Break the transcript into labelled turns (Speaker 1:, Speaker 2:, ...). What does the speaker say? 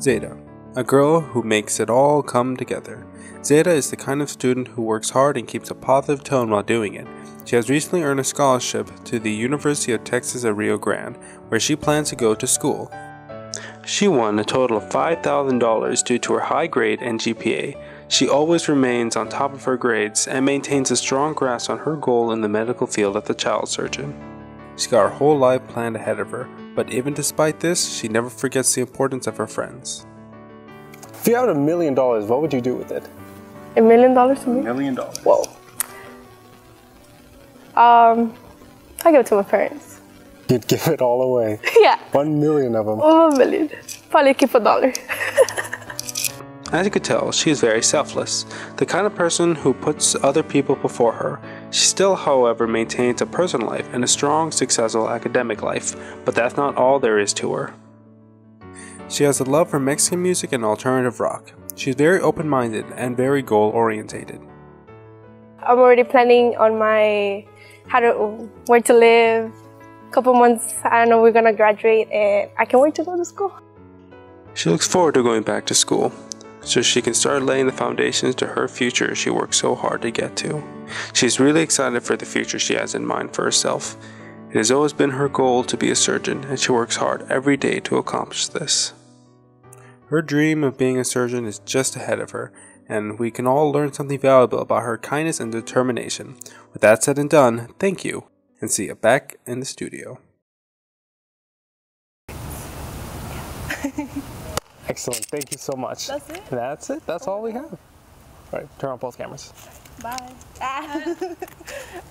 Speaker 1: Zaida, a girl who makes it all come together. Zaida is the kind of student who works hard and keeps a positive tone while doing it. She has recently earned a scholarship to the University of Texas at Rio Grande, where she plans to go to school. She won a total of $5,000 due to her high grade and GPA. She always remains on top of her grades and maintains a strong grasp on her goal in the medical field as a child surgeon. She's got her whole life planned ahead of her, but even despite this, she never forgets the importance of her friends.
Speaker 2: If you had a million dollars, what would you do with it?
Speaker 3: A million dollars to me?
Speaker 2: A million dollars.
Speaker 3: Whoa. Um, I give it to my parents.
Speaker 2: You'd give it all away.
Speaker 3: yeah,
Speaker 2: One million of them.
Speaker 3: one million. Probably keep a dollar.
Speaker 1: As you could tell, she is very selfless, the kind of person who puts other people before her. She still, however, maintains a personal life and a strong, successful academic life, but that's not all there is to her. She has a love for Mexican music and alternative rock. She's very open minded and very goal oriented.
Speaker 3: I'm already planning on my how to where to live. A couple months, I don't know we're gonna graduate, and I can't wait to go to school.
Speaker 1: She looks forward to going back to school so she can start laying the foundations to her future she worked so hard to get to. She's really excited for the future she has in mind for herself. It has always been her goal to be a surgeon, and she works hard every day to accomplish this. Her dream of being a surgeon is just ahead of her, and we can all learn something valuable about her kindness and determination. With that said and done, thank you, and see you back in the studio.
Speaker 2: Excellent. Thank you so much.
Speaker 3: That's it?
Speaker 2: That's it. That's oh all we have. All right, turn on both cameras.
Speaker 3: Bye.